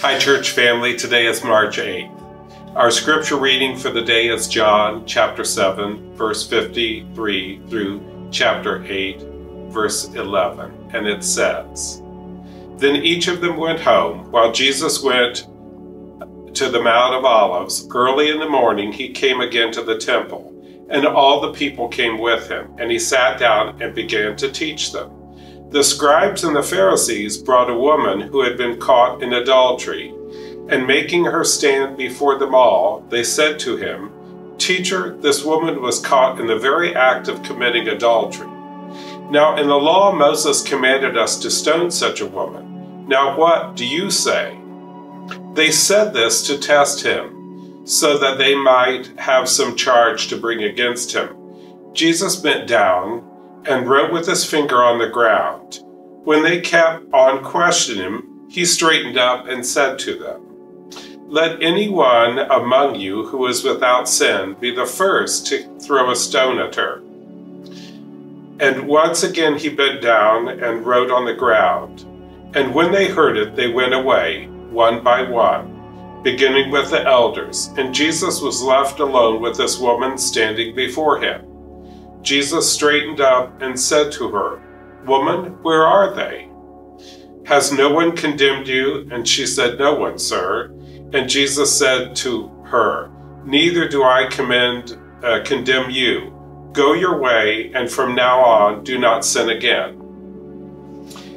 Hi, church family. Today is March 8th. Our scripture reading for the day is John chapter 7, verse 53 through chapter 8, verse 11. And it says, Then each of them went home, while Jesus went to the Mount of Olives. Early in the morning, he came again to the temple, and all the people came with him, and he sat down and began to teach them. The scribes and the Pharisees brought a woman who had been caught in adultery, and making her stand before them all, they said to him, Teacher, this woman was caught in the very act of committing adultery. Now, in the law, Moses commanded us to stone such a woman. Now, what do you say? They said this to test him, so that they might have some charge to bring against him. Jesus bent down and wrote with his finger on the ground. When they kept on questioning him, he straightened up and said to them, Let anyone among you who is without sin be the first to throw a stone at her. And once again he bent down and wrote on the ground. And when they heard it, they went away, one by one, beginning with the elders. And Jesus was left alone with this woman standing before him. Jesus straightened up and said to her, Woman, where are they? Has no one condemned you? And she said, No one, sir. And Jesus said to her, Neither do I commend, uh, condemn you. Go your way, and from now on do not sin again.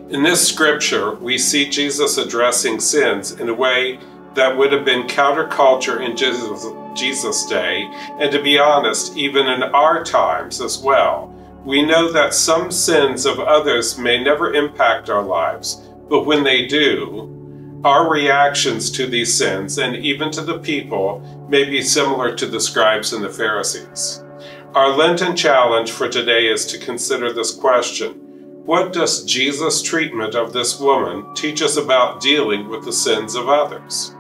In this scripture, we see Jesus addressing sins in a way that would have been counterculture in Jesus' Jesus' day, and to be honest, even in our times as well. We know that some sins of others may never impact our lives, but when they do, our reactions to these sins and even to the people may be similar to the scribes and the Pharisees. Our Lenten challenge for today is to consider this question What does Jesus' treatment of this woman teach us about dealing with the sins of others?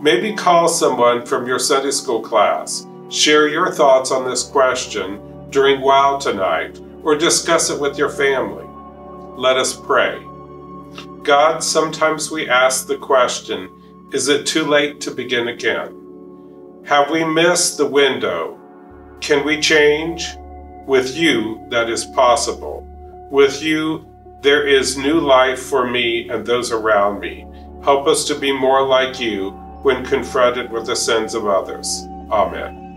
Maybe call someone from your Sunday school class. Share your thoughts on this question during Wow tonight or discuss it with your family. Let us pray. God, sometimes we ask the question Is it too late to begin again? Have we missed the window? Can we change? With you, that is possible. With you, there is new life for me and those around me. Help us to be more like you when confronted with the sins of others. Amen.